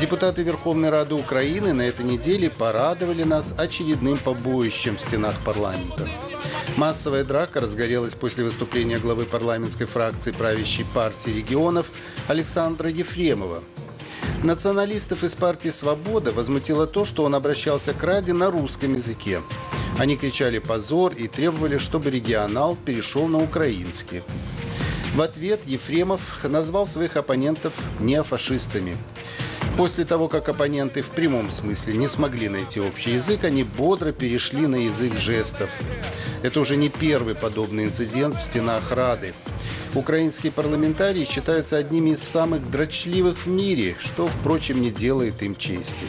Депутаты Верховной Рады Украины на этой неделе порадовали нас очередным побоищем в стенах парламента. Массовая драка разгорелась после выступления главы парламентской фракции правящей партии регионов Александра Ефремова. Националистов из партии «Свобода» возмутило то, что он обращался к Раде на русском языке. Они кричали «позор» и требовали, чтобы регионал перешел на украинский. В ответ Ефремов назвал своих оппонентов неофашистами. После того, как оппоненты в прямом смысле не смогли найти общий язык, они бодро перешли на язык жестов. Это уже не первый подобный инцидент в стенах Рады. Украинские парламентарии считаются одними из самых дрочливых в мире, что, впрочем, не делает им чести.